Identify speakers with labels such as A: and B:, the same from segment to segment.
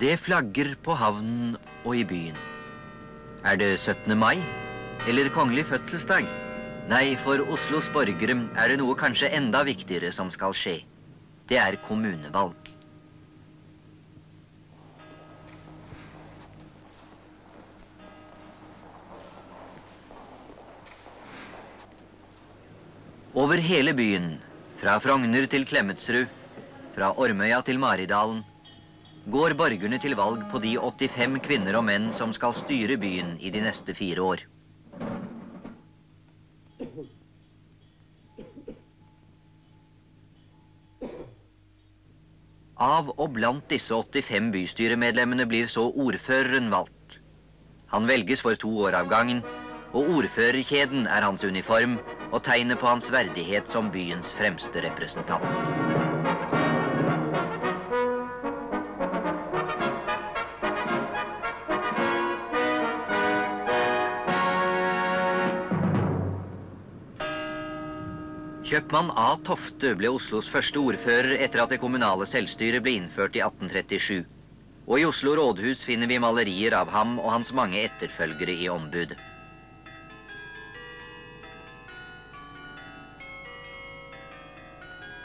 A: Det flagger på havnen og i byen. Er det 17. mai eller kongelig fødselsdag? Nei, for Oslos borgere er det noe kanskje enda viktigere som skal skje. Det er kommunevalg. Over hele byen, fra Frogner til Klemetsrud, fra Ormøya til Maridalen, går borgerne til valg på de 85 kvinner og menn som skal styre byen i de neste fire år. Av og blant disse 85 bystyremedlemmene blir så ordføreren valgt. Han velges for to år av gangen, og ordførerkjeden er hans uniform og tegnet på hans verdighet som byens fremste representant. Kjøpmann A. Tofte ble Oslos første ordfører etter at det kommunale selvstyret ble innført i 1837. Og i Oslo rådhus finner vi malerier av ham og hans mange etterfølgere i ombudet.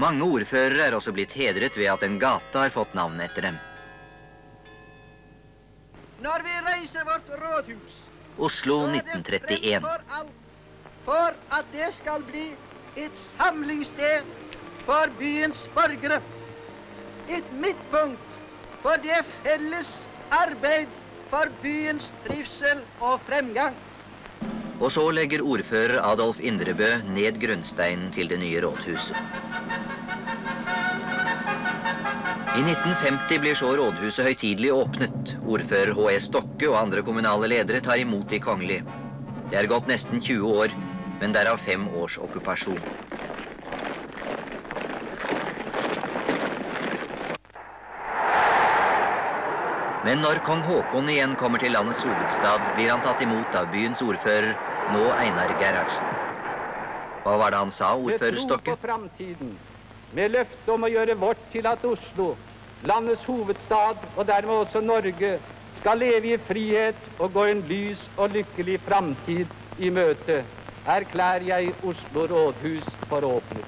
A: Mange ordførere er også blitt hedret ved at en gate har fått navn etter dem.
B: Når vi reiser vårt rådhus,
A: Oslo
B: er det
A: 1931.
B: fremfor alt for at det skal bli et samlingssted for byens borgere. Et midtpunkt for det felles arbeid for byens trivsel og fremgang.
A: Og så legger ordfører Adolf Indrebø ned grunnsteinen til det nye rådhuset. I 1950 blir så rådhuset høytidelig åpnet. Ordfører H.E. Stokke og andre kommunale ledere tar imot de kongelige. Det er gått nesten 20 år, men derav fem års okkupasjon. Men når kong Haakon igjen kommer til landets hovedstad, blir han tatt imot av byens ordfører, nå Einar Gerhardsen. Hva var det han sa, ordfører
B: Med tro
A: Stokke?
B: på framtiden, med løfte om å gjøre vårt til at Oslo, landets hovedstad og dermed også Norge, skal leve i frihet og gå en lys og lykkelig framtid i møte, erklærer jeg Oslo rådhus for åpnet.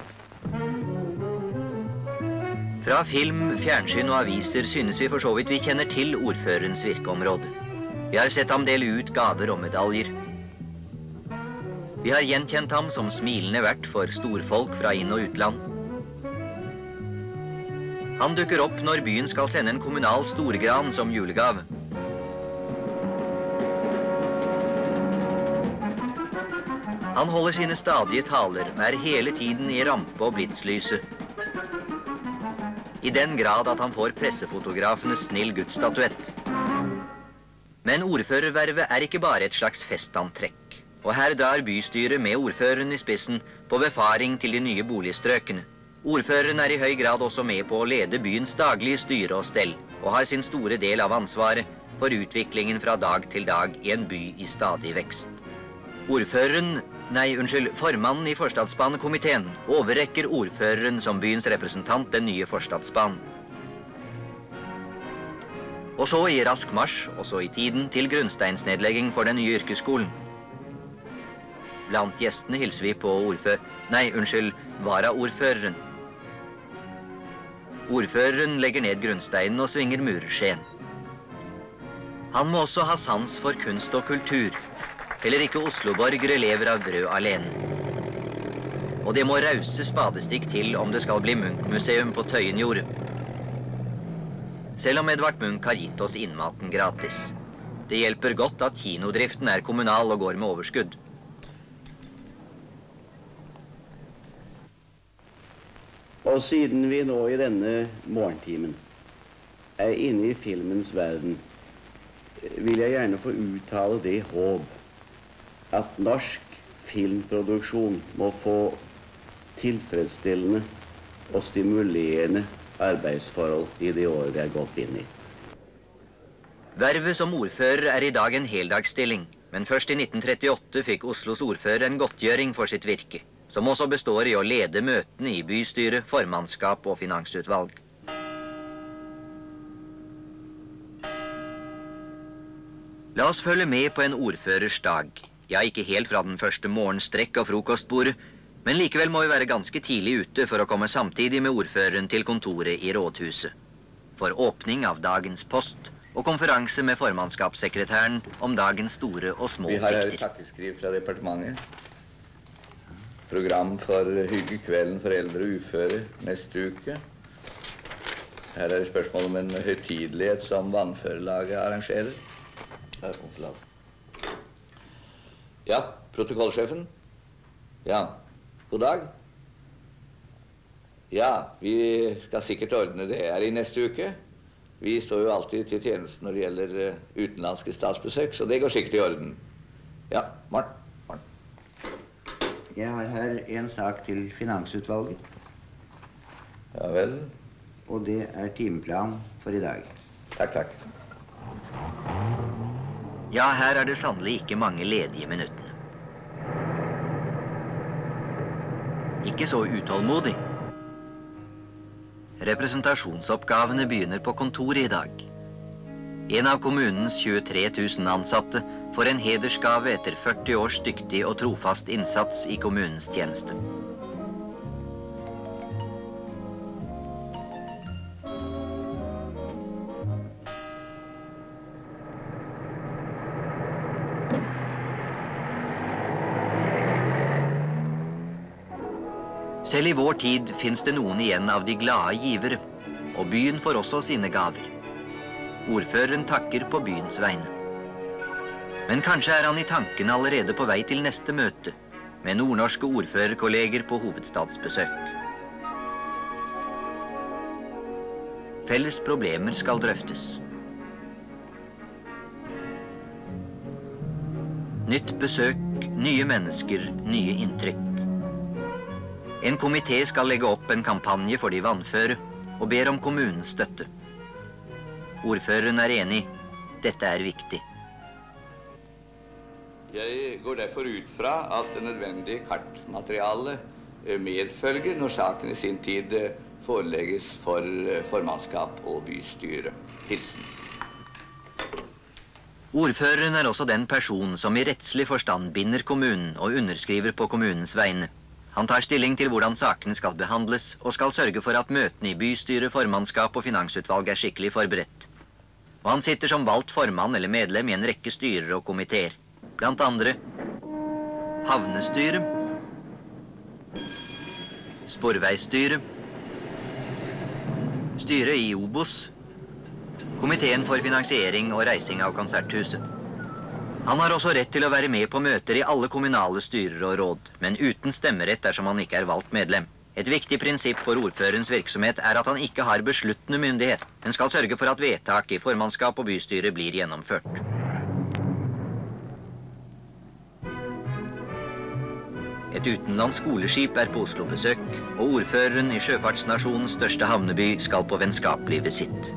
A: Fra film, fjernsyn og aviser synes vi for så vidt vi kjenner til ordførerens virkeområde. Vi har sett ham dele ut gaver og medaljer. Vi har gjenkjent ham som smilende vert for storfolk fra inn- og utland. Han dukker opp når byen skal sende en kommunal storgran som julegave. Han holder sine stadige taler og er hele tiden i rampe og blitslyset. I den grad at han får pressefotografenes snill gudsstatuett. Men ordførervervet er ikke bare et slags festantrekk. Og her drar bystyret med ordføreren i spissen på befaring til de nye boligstrøkene. Ordføreren er i høy grad også med på å lede byens daglige styre og stell, og har sin store del av ansvaret for utviklingen fra dag til dag i en by i stadig vekst. Ordføreren, nei, unnskyld, formannen i forstadsbanekomiteen overrekker ordføreren som byens representant den nye forstadsbanen. Og så i rask marsj, også i tiden, til grunnsteinsnedlegging for den nye yrkesskolen. Blant gjestene hilser vi på ordfø... Nei, unnskyld, varaordføreren. Ordføreren legger ned grunnsteinen og svinger murskjeen. Han må også ha sans for kunst og kultur. Heller ikke Oslo-borgere lever av brød alene. Og det må rause spadestikk til om det skal bli Munch-museum på Tøyenjordet. Selv om Edvard Munch har gitt oss innmaten gratis. Det hjelper godt at kinodriften er kommunal og går med overskudd.
C: Og siden vi nå i denne morgentimen er inne i filmens verden, vil jeg gjerne få uttale det håp at norsk filmproduksjon må få tilfredsstillende og stimulerende arbeidsforhold i de årene vi er gått inn i.
A: Vervet som ordfører er i dag en heldagsstilling, men først i 1938 fikk Oslos ordfører en godtgjøring for sitt virke, som også består i å lede møtene i bystyre, formannskap og finansutvalg. La oss følge med på en ordførers dag. Ja, ikke helt fra den første morgenstrekk og frokostbordet, men likevel må vi være ganske tidlig ute for å komme samtidig med ordføreren til kontoret i rådhuset. For åpning av dagens post og konferanse med formannskapssekretæren om dagens store og små
D: Vi har her et
A: plikter.
D: takkeskriv fra departementet. Program for hyggekvelden for eldre og uføre neste uke. Her er det spørsmål om en høytidelighet som Vannførelaget arrangerer. Her, om forlat. Ja, protokollsjefen? Ja. God dag. Ja, vi skal sikkert ordne det her i neste uke. Vi står jo alltid til tjeneste når det gjelder eh, utenlandske statsbesøk, så det går sikkert i orden. Ja, Morten. Morten.
C: Jeg har her en sak til Finansutvalget,
D: Ja vel.
C: og det er timeplan for i dag.
D: Takk, takk.
A: Ja, her er det sannelig ikke mange ledige minuttene. Ikke så utålmodig. Representasjonsoppgavene begynner på kontoret i dag. En av kommunens 23 000 ansatte får en hedersgave etter 40 års dyktig og trofast innsats i kommunens tjeneste. Selv i vår tid fins det noen igjen av de glade givere, og byen får også sine gaver. Ordføreren takker på byens vegne. Men kanskje er han i tanken allerede på vei til neste møte med nordnorske ordførerkolleger på hovedstadsbesøk. Felles problemer skal drøftes. Nytt besøk, nye mennesker, nye inntrykk. En komité skal legge opp en kampanje for de vannføre og ber om kommunens støtte. Ordføreren er enig. Dette er viktig.
D: Jeg går derfor ut fra at det nødvendige kartmaterialet eh, medfølger når saken i sin tid eh, forelegges for eh, formannskap og bystyre. Hilsen.
A: Ordføreren er også den person som i rettslig forstand binder kommunen og underskriver på kommunens vegne. Han tar stilling til hvordan sakene skal behandles, og skal sørge for at møtene i bystyre, formannskap og finansutvalg er skikkelig forberedt. Og han sitter som valgt formann eller medlem i en rekke styrer og komiteer. Blant andre havnestyret, sporveisstyret, styret i Obos, komiteen for finansiering og reising av konserthuset. Han har også rett til å være med på møter i alle kommunale styrer og råd, men uten stemmerett dersom han ikke er valgt medlem. Et viktig prinsipp for ordførerens virksomhet er at han ikke har besluttende myndighet, men skal sørge for at vedtak i formannskap og bystyre blir gjennomført. Et utenlandsk skoleskip er på Oslo-besøk, og ordføreren i sjøfartsnasjonens største havneby skal på vennskapelig visitt.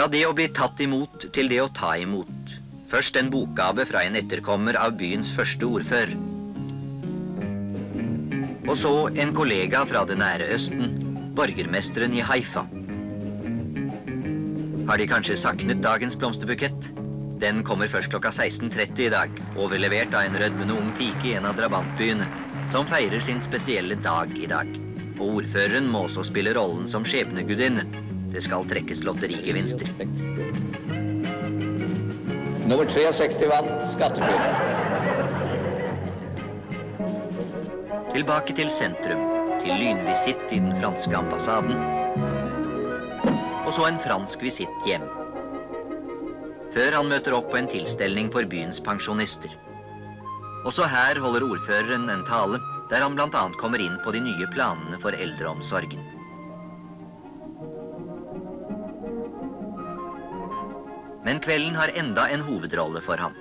A: Fra det å bli tatt imot til det å ta imot. Først en bokgave fra en etterkommer av byens første ordfører. Og så en kollega fra det nære Østen, borgermesteren i Haifa. Har de kanskje saknet dagens blomsterbukett? Den kommer først klokka 16.30 i dag, overlevert av en rødmende ung pike i en av drabantbyene, som feirer sin spesielle dag i dag. Og ordføreren må også spille rollen som skjebnegudinne. Det skal trekkes lotterigevinster.
D: Nummer 63 vant skattefritt.
A: Tilbake til sentrum, til lynvisitt i den franske ambassaden. Og så en fransk visitt hjem. Før han møter opp på en tilstelning for byens pensjonister. Også her holder ordføreren en tale der han bl.a. kommer inn på de nye planene for eldreomsorgen. Men kvelden har enda en hovedrolle for ham.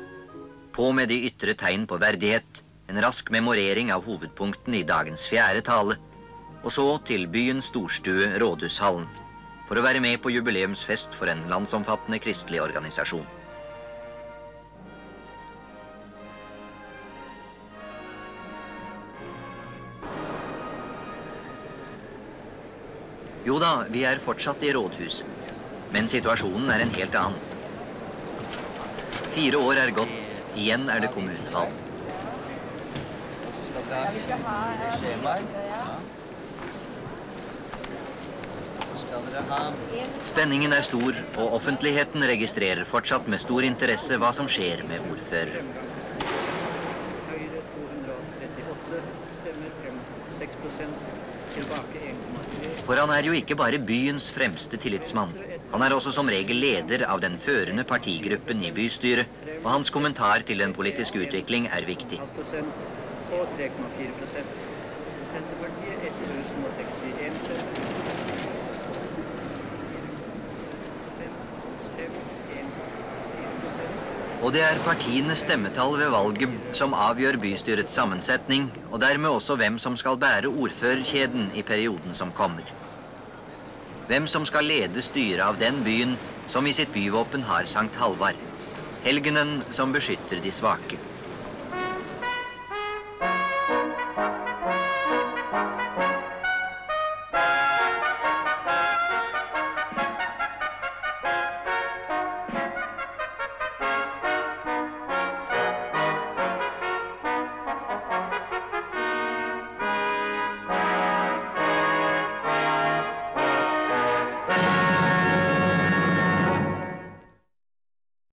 A: På med de ytre tegn på verdighet, en rask memorering av hovedpunkten i dagens fjerde tale, og så til byens storstue Rådhushallen, for å være med på jubileumsfest for en landsomfattende kristelig organisasjon. Jo da, vi er fortsatt i rådhuset. Men situasjonen er en helt annen. Fire år er gått. Igjen er det kommunevalg. Spenningen er stor, og offentligheten registrerer fortsatt med stor interesse hva som skjer med ordfører.
E: Høyre 238 stemmer, 5,6 Tilbake 1,3
A: For han er jo ikke bare byens fremste tillitsmann. Han er også som regel leder av den førende partigruppen i bystyret, og hans kommentar til den politiske utvikling er viktig.
E: Senterpartiet 1061
A: Og det er partienes stemmetall ved valget som avgjør bystyrets sammensetning, og dermed også hvem som skal bære ordførerkjeden i perioden som kommer. Hvem som skal lede styret av den byen som i sitt byvåpen har Sankt Halvard. Helgenen som beskytter de svake.